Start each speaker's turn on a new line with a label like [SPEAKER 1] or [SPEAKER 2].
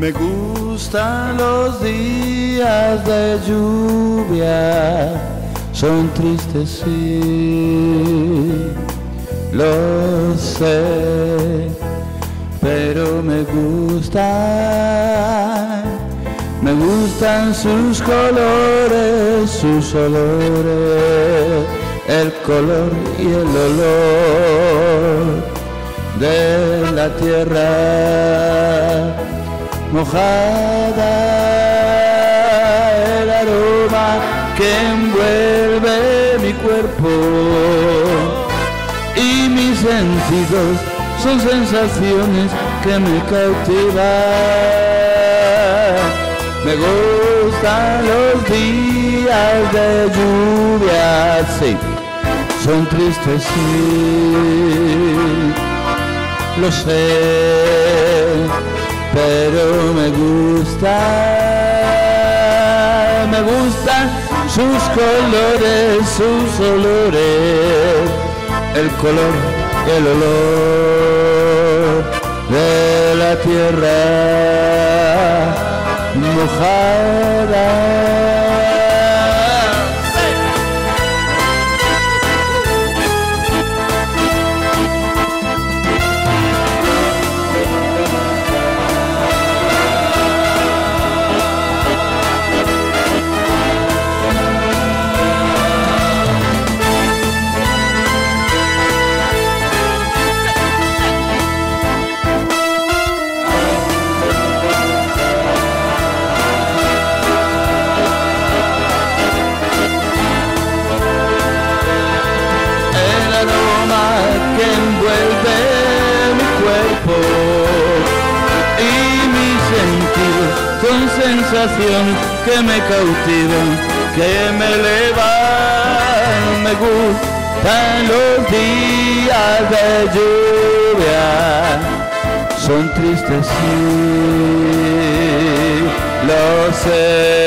[SPEAKER 1] Me gustan los días de lluvia, son tristes sí, lo sé, pero me gustan, me gustan sus colores, sus olores, el color y el olor de la tierra mojada, el aroma que envuelve mi cuerpo. Y mis sentidos son sensaciones que me cautivan. Me gustan los días de lluvia, sí, son tristes, sí, lo sé gusta, me gustan sus colores, sus olores, el color, el olor que me cautiva, que me eleva, me gustan los días de lluvia, son tristes sí, lo sé,